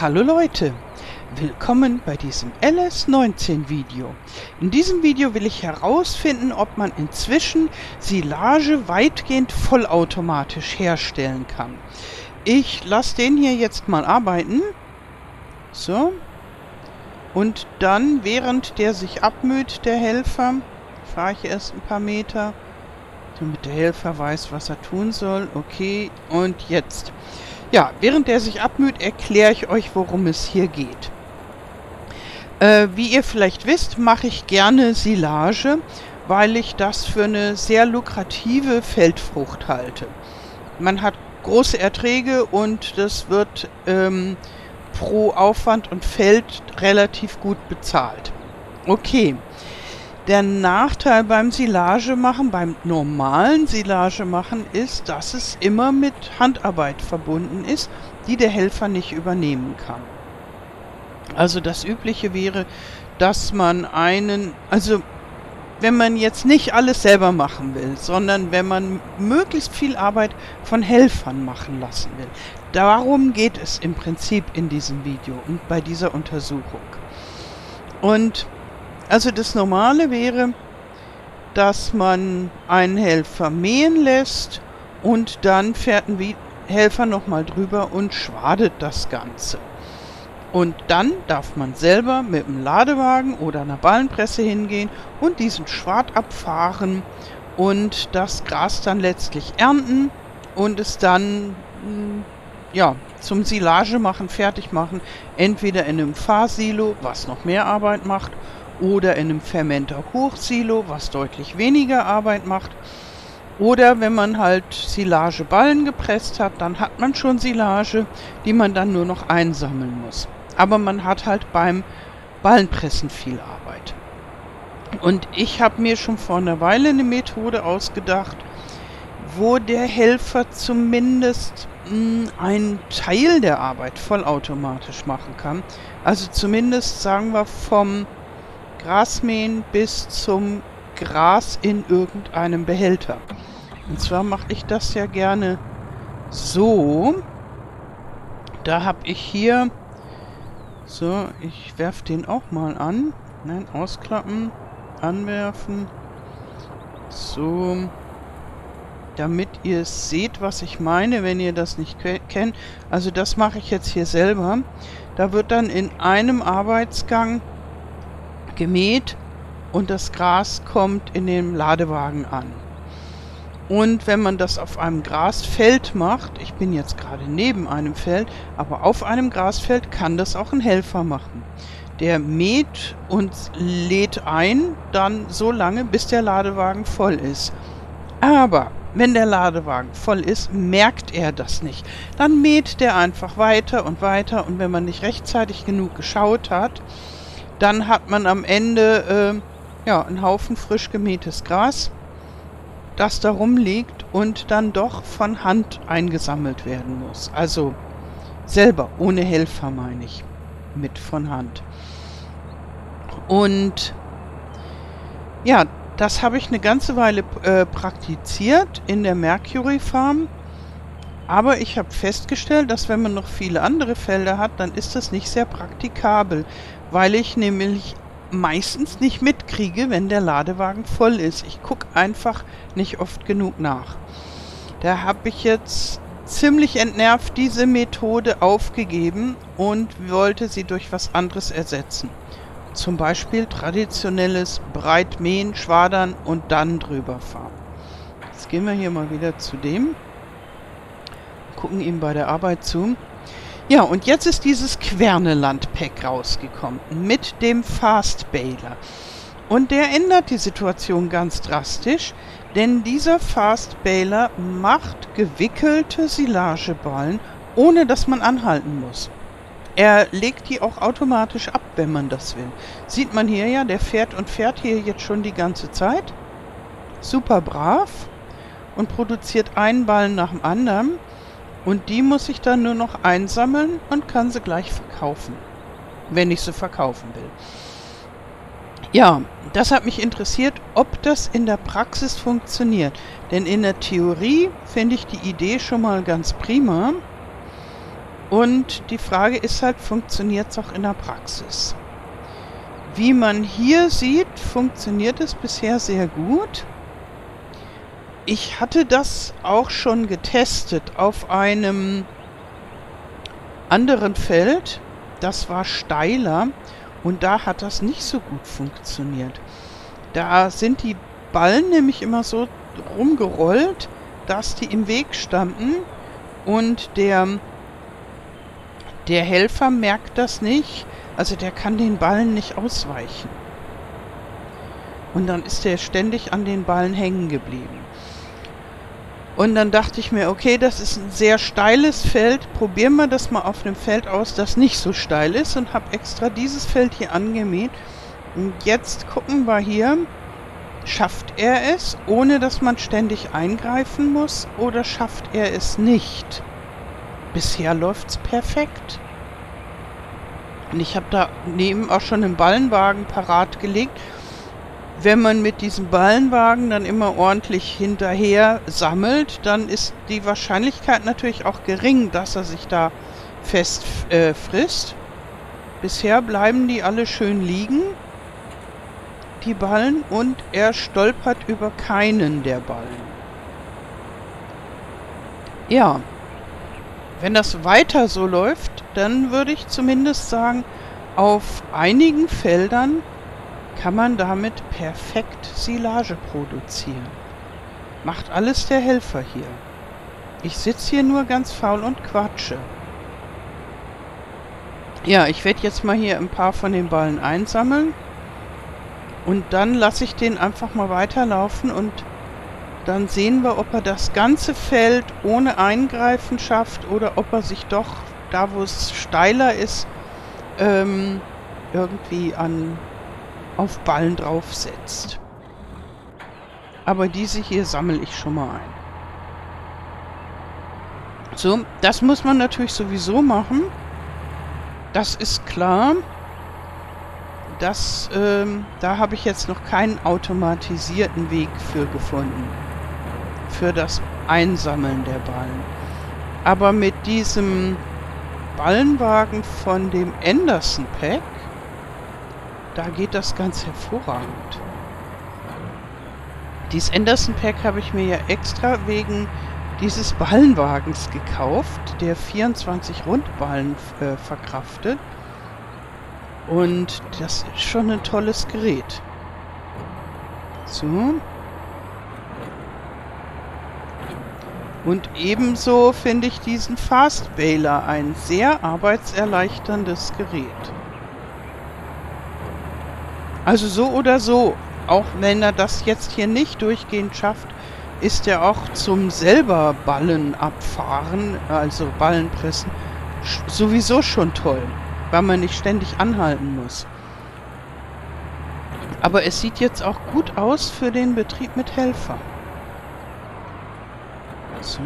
Hallo Leute, willkommen bei diesem LS19 Video. In diesem Video will ich herausfinden, ob man inzwischen Silage weitgehend vollautomatisch herstellen kann. Ich lasse den hier jetzt mal arbeiten. So. Und dann, während der sich abmüht, der Helfer, fahre ich erst ein paar Meter, damit der Helfer weiß, was er tun soll. Okay, und jetzt. Ja, während der sich abmüht, erkläre ich euch, worum es hier geht. Äh, wie ihr vielleicht wisst, mache ich gerne Silage, weil ich das für eine sehr lukrative Feldfrucht halte. Man hat große Erträge und das wird ähm, pro Aufwand und Feld relativ gut bezahlt. Okay. Der Nachteil beim Silagemachen, beim normalen Silagemachen ist, dass es immer mit Handarbeit verbunden ist, die der Helfer nicht übernehmen kann. Also das Übliche wäre, dass man einen, also wenn man jetzt nicht alles selber machen will, sondern wenn man möglichst viel Arbeit von Helfern machen lassen will. Darum geht es im Prinzip in diesem Video und bei dieser Untersuchung. Und also das Normale wäre, dass man einen Helfer mähen lässt und dann fährt ein Helfer nochmal drüber und schwadet das Ganze. Und dann darf man selber mit einem Ladewagen oder einer Ballenpresse hingehen und diesen Schwad abfahren und das Gras dann letztlich ernten und es dann hm, ja, zum Silage machen, fertig machen, entweder in einem Fahrsilo, was noch mehr Arbeit macht, oder in einem Fermenter-Hochsilo, was deutlich weniger Arbeit macht. Oder wenn man halt Silageballen gepresst hat, dann hat man schon Silage, die man dann nur noch einsammeln muss. Aber man hat halt beim Ballenpressen viel Arbeit. Und ich habe mir schon vor einer Weile eine Methode ausgedacht, wo der Helfer zumindest mh, hm, einen Teil der Arbeit vollautomatisch machen kann. Also zumindest sagen wir vom Grasmähen bis zum Gras in irgendeinem Behälter. Und zwar mache ich das ja gerne so. Da habe ich hier... So, ich werfe den auch mal an. Nein, ausklappen, anwerfen. So. Damit ihr seht, was ich meine, wenn ihr das nicht kennt. Also das mache ich jetzt hier selber. Da wird dann in einem Arbeitsgang gemäht und das Gras kommt in dem Ladewagen an. Und wenn man das auf einem Grasfeld macht, ich bin jetzt gerade neben einem Feld, aber auf einem Grasfeld kann das auch ein Helfer machen. Der mäht und lädt ein, dann so lange, bis der Ladewagen voll ist. Aber wenn der Ladewagen voll ist, merkt er das nicht. Dann mäht der einfach weiter und weiter und wenn man nicht rechtzeitig genug geschaut hat, dann hat man am Ende äh, ja, einen Haufen frisch gemähtes Gras, das da rumliegt und dann doch von Hand eingesammelt werden muss. Also selber, ohne Helfer meine ich, mit von Hand. Und ja, das habe ich eine ganze Weile äh, praktiziert in der Mercury Farm. Aber ich habe festgestellt, dass wenn man noch viele andere Felder hat, dann ist das nicht sehr praktikabel, weil ich nämlich meistens nicht mitkriege, wenn der Ladewagen voll ist. Ich gucke einfach nicht oft genug nach. Da habe ich jetzt ziemlich entnervt diese Methode aufgegeben und wollte sie durch was anderes ersetzen. Zum Beispiel traditionelles Breitmähen, Schwadern und dann drüber fahren. Jetzt gehen wir hier mal wieder zu dem. Gucken ihm bei der Arbeit zu. Ja, und jetzt ist dieses Querneland-Pack rausgekommen mit dem Fast Baler. Und der ändert die Situation ganz drastisch, denn dieser Fast Baler macht gewickelte Silageballen, ohne dass man anhalten muss. Er legt die auch automatisch ab, wenn man das will. Sieht man hier ja, der fährt und fährt hier jetzt schon die ganze Zeit. Super brav und produziert einen Ballen nach dem anderen. Und die muss ich dann nur noch einsammeln und kann sie gleich verkaufen, wenn ich sie verkaufen will. Ja, das hat mich interessiert, ob das in der Praxis funktioniert. Denn in der Theorie finde ich die Idee schon mal ganz prima. Und die Frage ist halt, funktioniert es auch in der Praxis? Wie man hier sieht, funktioniert es bisher sehr gut. Ich hatte das auch schon getestet auf einem anderen Feld. Das war steiler und da hat das nicht so gut funktioniert. Da sind die Ballen nämlich immer so rumgerollt, dass die im Weg standen und der, der Helfer merkt das nicht. Also der kann den Ballen nicht ausweichen. Und dann ist er ständig an den Ballen hängen geblieben. Und dann dachte ich mir, okay, das ist ein sehr steiles Feld. Probieren wir das mal auf einem Feld aus, das nicht so steil ist. Und habe extra dieses Feld hier angemäht. Und jetzt gucken wir hier, schafft er es, ohne dass man ständig eingreifen muss, oder schafft er es nicht? Bisher läuft es perfekt. Und ich habe da neben auch schon einen Ballenwagen parat gelegt wenn man mit diesem Ballenwagen dann immer ordentlich hinterher sammelt, dann ist die Wahrscheinlichkeit natürlich auch gering, dass er sich da fest äh, frisst. Bisher bleiben die alle schön liegen, die Ballen, und er stolpert über keinen der Ballen. Ja, wenn das weiter so läuft, dann würde ich zumindest sagen, auf einigen Feldern kann man damit perfekt Silage produzieren. Macht alles der Helfer hier. Ich sitze hier nur ganz faul und quatsche. Ja, ich werde jetzt mal hier ein paar von den Ballen einsammeln. Und dann lasse ich den einfach mal weiterlaufen und dann sehen wir, ob er das ganze Feld ohne Eingreifen schafft oder ob er sich doch, da wo es steiler ist, ähm, irgendwie an auf Ballen draufsetzt. Aber diese hier sammle ich schon mal ein. So, das muss man natürlich sowieso machen. Das ist klar. Das, ähm, da habe ich jetzt noch keinen automatisierten Weg für gefunden. Für das Einsammeln der Ballen. Aber mit diesem Ballenwagen von dem Anderson Pack da geht das ganz hervorragend. Dies Anderson Pack habe ich mir ja extra wegen dieses Ballenwagens gekauft, der 24 Rundballen äh, verkraftet. Und das ist schon ein tolles Gerät. So. Und ebenso finde ich diesen Fast Baler ein sehr arbeitserleichterndes Gerät. Also so oder so, auch wenn er das jetzt hier nicht durchgehend schafft, ist er auch zum selber Ballen abfahren, also Ballen pressen, sowieso schon toll, weil man nicht ständig anhalten muss. Aber es sieht jetzt auch gut aus für den Betrieb mit Helfer. So.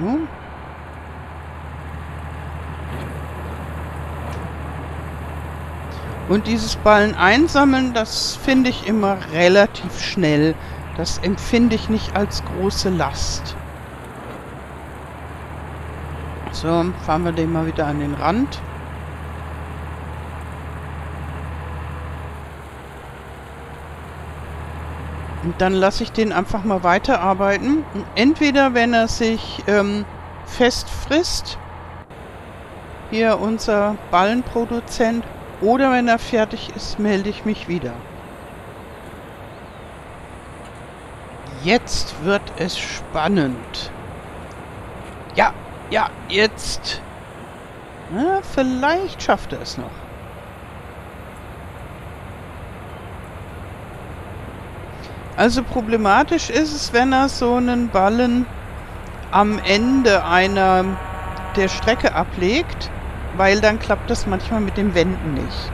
Und dieses Ballen einsammeln, das finde ich immer relativ schnell. Das empfinde ich nicht als große Last. So, fahren wir den mal wieder an den Rand. Und dann lasse ich den einfach mal weiterarbeiten. entweder, wenn er sich ähm, fest frisst, hier unser Ballenproduzent, oder wenn er fertig ist, melde ich mich wieder. Jetzt wird es spannend. Ja, ja, jetzt. Na, vielleicht schafft er es noch. Also problematisch ist es, wenn er so einen Ballen am Ende einer der Strecke ablegt weil dann klappt das manchmal mit den Wänden nicht.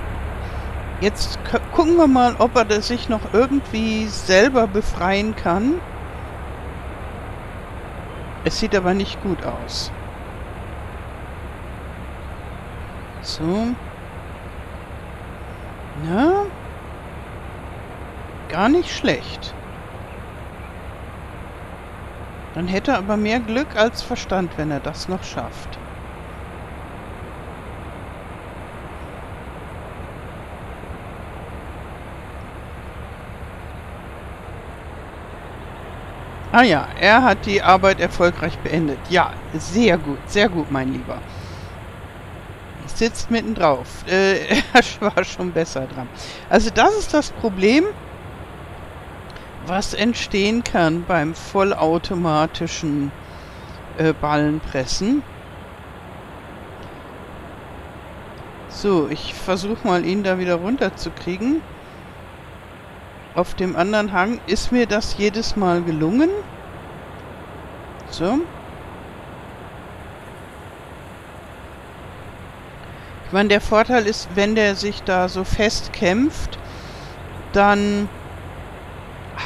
Jetzt gucken wir mal, ob er sich noch irgendwie selber befreien kann. Es sieht aber nicht gut aus. So. Na? Gar nicht schlecht. Dann hätte er aber mehr Glück als Verstand, wenn er das noch schafft. Ah ja, er hat die Arbeit erfolgreich beendet. Ja, sehr gut, sehr gut, mein Lieber. Sitzt mitten drauf. Äh, er war schon besser dran. Also das ist das Problem, was entstehen kann beim vollautomatischen äh, Ballenpressen. So, ich versuche mal, ihn da wieder runterzukriegen. Auf dem anderen Hang ist mir das jedes Mal gelungen. So. Ich meine, der Vorteil ist, wenn der sich da so fest kämpft, dann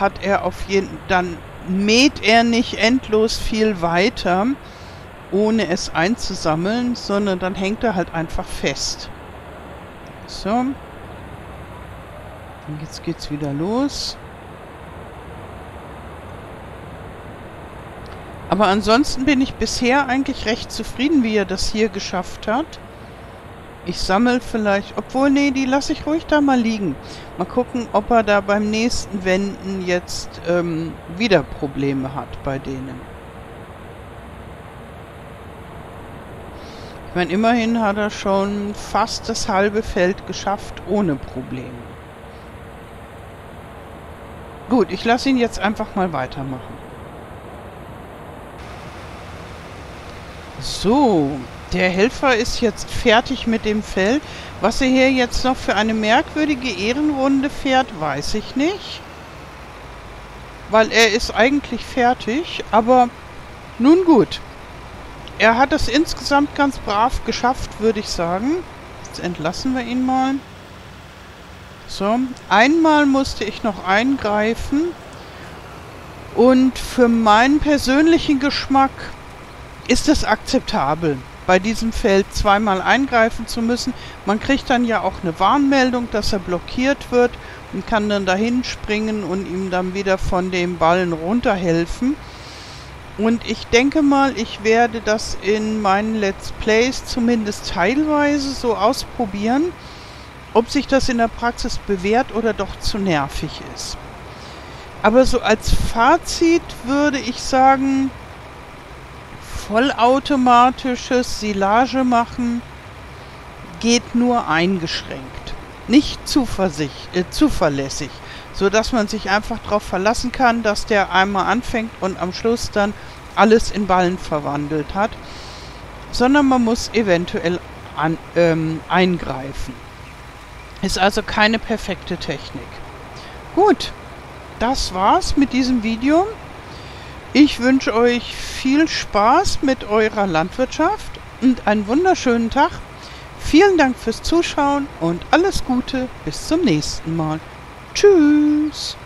hat er auf jeden dann mäht er nicht endlos viel weiter, ohne es einzusammeln, sondern dann hängt er halt einfach fest. So. Und jetzt geht's wieder los. Aber ansonsten bin ich bisher eigentlich recht zufrieden, wie er das hier geschafft hat. Ich sammle vielleicht, obwohl, nee, die lasse ich ruhig da mal liegen. Mal gucken, ob er da beim nächsten Wenden jetzt ähm, wieder Probleme hat bei denen. Ich meine, immerhin hat er schon fast das halbe Feld geschafft ohne Probleme. Gut, ich lasse ihn jetzt einfach mal weitermachen. So, der Helfer ist jetzt fertig mit dem Feld. Was er hier jetzt noch für eine merkwürdige Ehrenrunde fährt, weiß ich nicht. Weil er ist eigentlich fertig, aber nun gut. Er hat es insgesamt ganz brav geschafft, würde ich sagen. Jetzt entlassen wir ihn mal. So, einmal musste ich noch eingreifen. Und für meinen persönlichen Geschmack ist es akzeptabel, bei diesem Feld zweimal eingreifen zu müssen. Man kriegt dann ja auch eine Warnmeldung, dass er blockiert wird und kann dann dahin springen und ihm dann wieder von dem Ballen runterhelfen. Und ich denke mal, ich werde das in meinen Let's Plays zumindest teilweise so ausprobieren, ob sich das in der Praxis bewährt oder doch zu nervig ist. Aber so als Fazit würde ich sagen, vollautomatisches Silage machen geht nur eingeschränkt. Nicht äh, zuverlässig, so dass man sich einfach darauf verlassen kann, dass der einmal anfängt und am Schluss dann alles in Ballen verwandelt hat, sondern man muss eventuell an, ähm, eingreifen. Ist also keine perfekte Technik. Gut, das war's mit diesem Video. Ich wünsche euch viel Spaß mit eurer Landwirtschaft und einen wunderschönen Tag. Vielen Dank fürs Zuschauen und alles Gute bis zum nächsten Mal. Tschüss.